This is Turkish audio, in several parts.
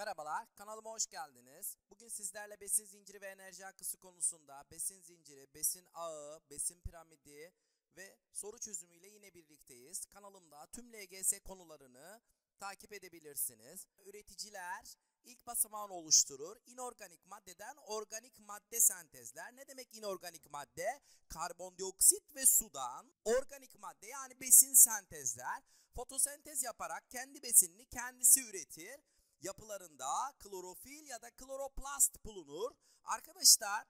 Merhabalar, kanalıma hoş geldiniz. Bugün sizlerle besin zinciri ve enerji akısı konusunda besin zinciri, besin ağı, besin piramidi ve soru çözümüyle yine birlikteyiz. Kanalımda tüm LGS konularını takip edebilirsiniz. Üreticiler ilk basamağını oluşturur. İnorganik maddeden organik madde sentezler. Ne demek inorganik madde? Karbondioksit ve sudan organik madde yani besin sentezler. Fotosentez yaparak kendi besinini kendisi üretir yapılarında klorofil ya da kloroplast bulunur. Arkadaşlar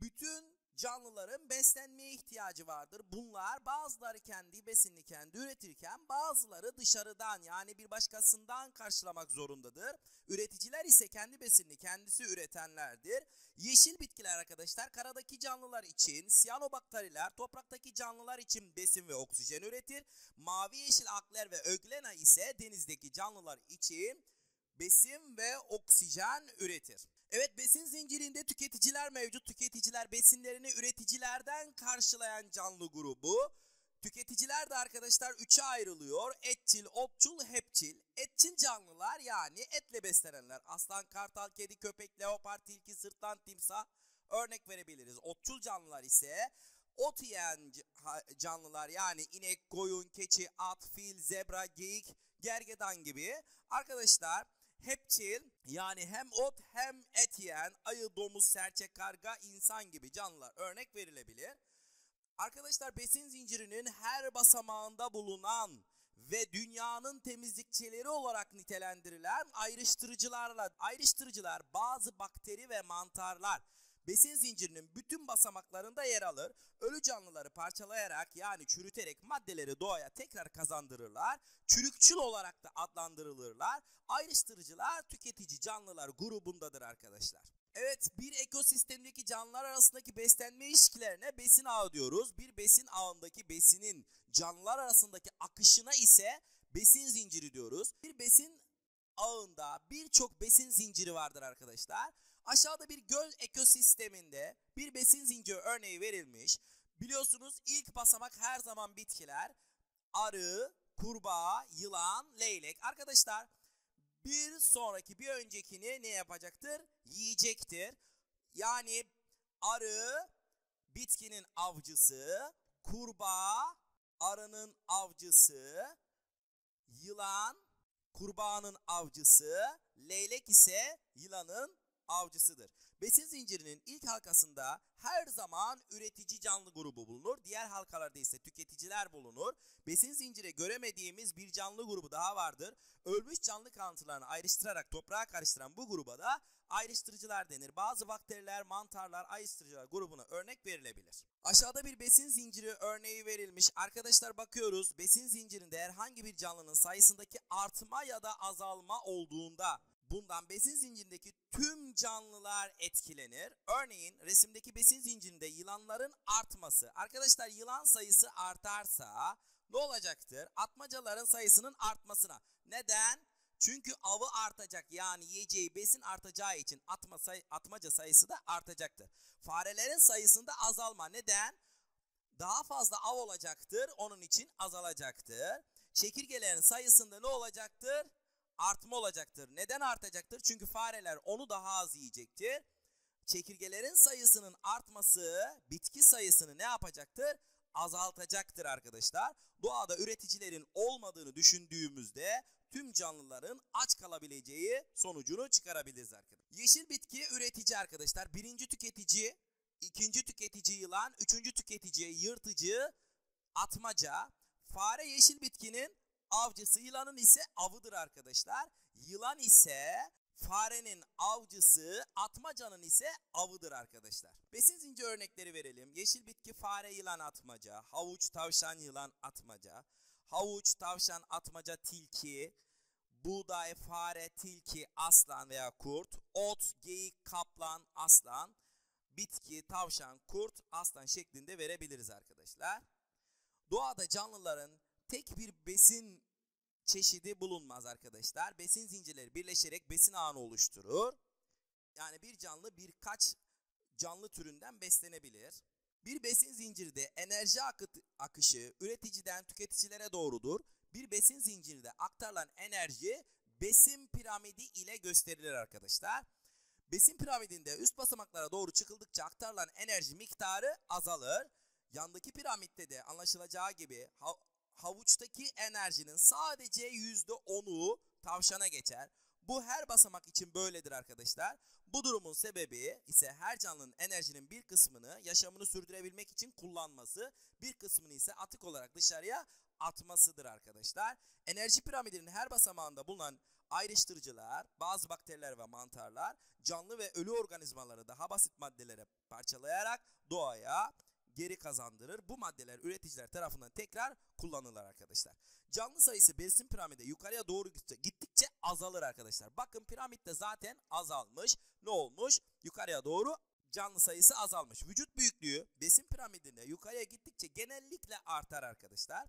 bütün canlıların beslenmeye ihtiyacı vardır. Bunlar bazıları kendi besinini kendi üretirken bazıları dışarıdan yani bir başkasından karşılamak zorundadır. Üreticiler ise kendi besinini kendisi üretenlerdir. Yeşil bitkiler arkadaşlar karadaki canlılar için, siyanobakteriler topraktaki canlılar için besin ve oksijen üretir. Mavi yeşil akler ve öglena ise denizdeki canlılar için besin ve oksijen üretir. Evet besin zincirinde tüketiciler mevcut. Tüketiciler besinlerini üreticilerden karşılayan canlı grubu. Tüketiciler de arkadaşlar üçe ayrılıyor. Etçil, otçul, hepçil. Etçil canlılar yani etle beslenenler. Aslan, kartal, kedi, köpek, leopar, tilki, sırtlan, timsah örnek verebiliriz. Otçul canlılar ise ot yiyen canlılar yani inek, koyun, keçi, at, fil, zebra, geyik, gergedan gibi. Arkadaşlar hepçil yani hem ot hem et yiyen ayı, domuz, serçe, karga, insan gibi canlılar örnek verilebilir. Arkadaşlar besin zincirinin her basamağında bulunan ve dünyanın temizlikçileri olarak nitelendirilen ayrıştırıcılarla ayrıştırıcılar bazı bakteri ve mantarlar besin zincirinin bütün basamaklarında yer alır. Ölü canlıları parçalayarak yani çürüterek maddeleri doğaya tekrar kazandırırlar. Çürükçül olarak da adlandırılırlar. Ayrıştırıcılar tüketici canlılar grubundadır arkadaşlar. Evet bir ekosistemdeki canlılar arasındaki beslenme ilişkilerine besin ağı diyoruz. Bir besin ağındaki besinin canlılar arasındaki akışına ise besin zinciri diyoruz. Bir besin ağında birçok besin zinciri vardır arkadaşlar. Aşağıda bir göl ekosisteminde bir besin zinciri örneği verilmiş. Biliyorsunuz ilk basamak her zaman bitkiler. Arı, kurbağa, yılan, leylek. Arkadaşlar bir sonraki bir öncekini ne yapacaktır? Yiyecektir. Yani arı bitkinin avcısı, kurbağa arının avcısı, yılan kurbağanın avcısı, leylek ise yılanın avcısıdır. Besin zincirinin ilk halkasında her zaman üretici canlı grubu bulunur. Diğer halkalarda ise tüketiciler bulunur. Besin zincire göremediğimiz bir canlı grubu daha vardır. Ölmüş canlı kalıntılarını ayrıştırarak toprağa karıştıran bu gruba da ayrıştırıcılar denir. Bazı bakteriler, mantarlar ayrıştırıcılar grubuna örnek verilebilir. Aşağıda bir besin zinciri örneği verilmiş. Arkadaşlar bakıyoruz besin zincirinde herhangi bir canlının sayısındaki artma ya da azalma olduğunda Bundan besin zincirindeki tüm canlılar etkilenir. Örneğin resimdeki besin zincirinde yılanların artması. Arkadaşlar yılan sayısı artarsa ne olacaktır? Atmacaların sayısının artmasına. Neden? Çünkü avı artacak yani yiyeceği besin artacağı için atma say atmaca sayısı da artacaktır. Farelerin sayısında azalma. Neden? Daha fazla av olacaktır. Onun için azalacaktır. Çekirgelerin sayısında ne olacaktır? Artma olacaktır. Neden artacaktır? Çünkü fareler onu daha az yiyecektir. Çekirgelerin sayısının artması bitki sayısını ne yapacaktır? Azaltacaktır arkadaşlar. Doğada üreticilerin olmadığını düşündüğümüzde tüm canlıların aç kalabileceği sonucunu çıkarabiliriz arkadaşlar. Yeşil bitki üretici arkadaşlar. Birinci tüketici, ikinci tüketici yılan, üçüncü tüketici yırtıcı, atmaca. Fare yeşil bitkinin avcısı, yılanın ise avıdır arkadaşlar. Yılan ise farenin avcısı, atmacanın ise avıdır arkadaşlar. Besin zincir örnekleri verelim. Yeşil bitki fare, yılan, atmaca. Havuç, tavşan, yılan, atmaca. Havuç, tavşan, atmaca, tilki. Buğday, fare, tilki, aslan veya kurt. Ot, geyik, kaplan, aslan. Bitki, tavşan, kurt, aslan şeklinde verebiliriz arkadaşlar. Doğada canlıların tek bir besin çeşidi bulunmaz arkadaşlar. Besin zincirleri birleşerek besin ağını oluşturur. Yani bir canlı birkaç canlı türünden beslenebilir. Bir besin zincirde enerji akışı üreticiden tüketicilere doğrudur. Bir besin zincirde aktarılan enerji besin piramidi ile gösterilir arkadaşlar. Besin piramidinde üst basamaklara doğru çıkıldıkça aktarılan enerji miktarı azalır. Yandaki piramitte de anlaşılacağı gibi havuçtaki enerjinin sadece %10'u tavşana geçer. Bu her basamak için böyledir arkadaşlar. Bu durumun sebebi ise her canlının enerjinin bir kısmını yaşamını sürdürebilmek için kullanması, bir kısmını ise atık olarak dışarıya atmasıdır arkadaşlar. Enerji piramidinin her basamağında bulunan ayrıştırıcılar, bazı bakteriler ve mantarlar canlı ve ölü organizmaları daha basit maddelere parçalayarak doğaya geri kazandırır. Bu maddeler üreticiler tarafından tekrar kullanılır arkadaşlar. Canlı sayısı besin piramide yukarıya doğru gittikçe, azalır arkadaşlar. Bakın piramitte zaten azalmış. Ne olmuş? Yukarıya doğru canlı sayısı azalmış. Vücut büyüklüğü besin piramidinde yukarıya gittikçe genellikle artar arkadaşlar.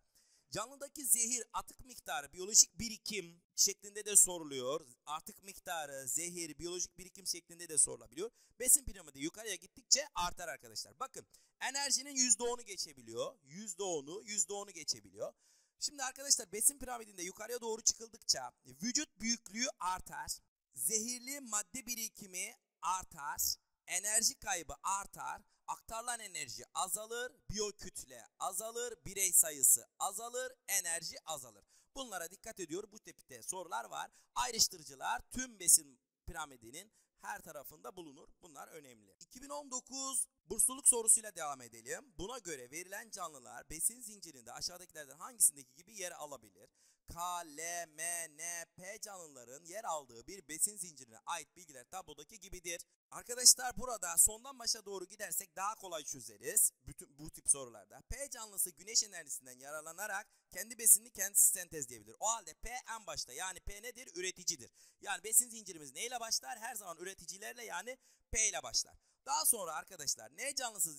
Canlıdaki zehir atık miktarı biyolojik birikim şeklinde de soruluyor. Atık miktarı, zehir, biyolojik birikim şeklinde de sorulabiliyor. Besin piramidi yukarıya gittikçe artar arkadaşlar. Bakın enerjinin %10'u geçebiliyor. %10'u, %10'u geçebiliyor. Şimdi arkadaşlar besin piramidinde yukarıya doğru çıkıldıkça vücut büyüklüğü artar. Zehirli madde birikimi artar. Enerji kaybı artar. Aktarılan enerji azalır. Biyokütle azalır. Birey sayısı azalır. Enerji azalır. Bunlara dikkat ediyor. Bu tipte sorular var. Ayrıştırıcılar tüm besin piramidinin her tarafında bulunur. Bunlar önemli. 2019 bursluluk sorusuyla devam edelim. Buna göre verilen canlılar besin zincirinde aşağıdakilerden hangisindeki gibi yer alabilir? K, L, M, N, P canlıların yer aldığı bir besin zincirine ait bilgiler tablodaki gibidir. Arkadaşlar burada sondan başa doğru gidersek daha kolay çözeriz bütün bu tip sorularda. P canlısı güneş enerjisinden yararlanarak kendi besinini kendisi sentezleyebilir. O halde P en başta yani P nedir? Üreticidir. Yani besin zincirimiz neyle başlar? Her zaman üreticilerle yani P ile başlar. Daha sonra arkadaşlar N canlısı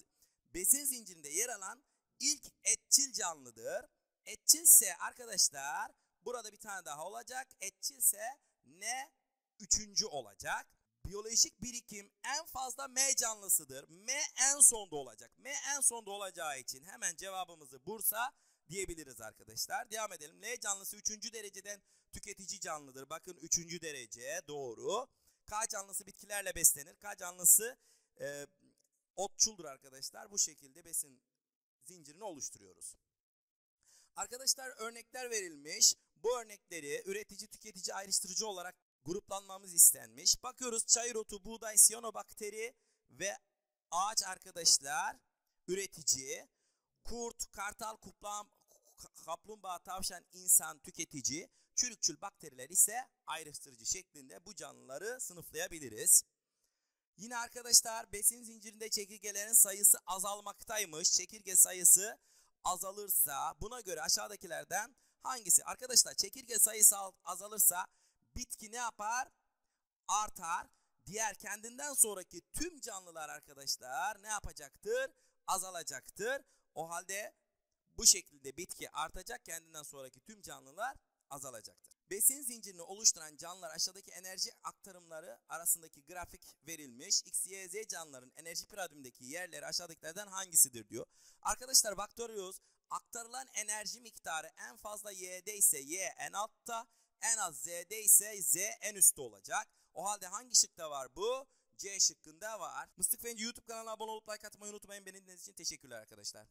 besin zincirinde yer alan ilk etçil canlıdır. Etçilse arkadaşlar burada bir tane daha olacak. Etçilse ne? Üçüncü olacak. Biyolojik birikim en fazla M canlısıdır. M en sonda olacak. M en sonda olacağı için hemen cevabımızı Bursa diyebiliriz arkadaşlar. Devam edelim. L canlısı 3. dereceden tüketici canlıdır. Bakın 3. derece doğru. K canlısı bitkilerle beslenir. K canlısı e, otçuldur arkadaşlar. Bu şekilde besin zincirini oluşturuyoruz. Arkadaşlar örnekler verilmiş. Bu örnekleri üretici tüketici ayrıştırıcı olarak gruplanmamız istenmiş. Bakıyoruz çayır otu, buğday, siyanobakteri ve ağaç arkadaşlar üretici. Kurt, kartal, kuplan, kaplumbağa, tavşan, insan tüketici. Çürükçül bakteriler ise ayrıştırıcı şeklinde bu canlıları sınıflayabiliriz. Yine arkadaşlar besin zincirinde çekirgelerin sayısı azalmaktaymış. Çekirge sayısı azalırsa buna göre aşağıdakilerden hangisi? Arkadaşlar çekirge sayısı azalırsa bitki ne yapar? Artar. Diğer kendinden sonraki tüm canlılar arkadaşlar ne yapacaktır? Azalacaktır. O halde bu şekilde bitki artacak kendinden sonraki tüm canlılar azalacaktır. Besin zincirini oluşturan canlılar aşağıdaki enerji aktarımları arasındaki grafik verilmiş. X, Y, Z canlıların enerji piramidindeki yerleri aşağıdakilerden hangisidir diyor. Arkadaşlar bakıyoruz. Aktarılan enerji miktarı en fazla Y'de ise Y en altta, en az Z'de ise Z en üstte olacak. O halde hangi şıkta var bu? C şıkkında var. Mıstık Fenci YouTube kanalına abone olup like atmayı unutmayın. Beni dinlediğiniz için teşekkürler arkadaşlar.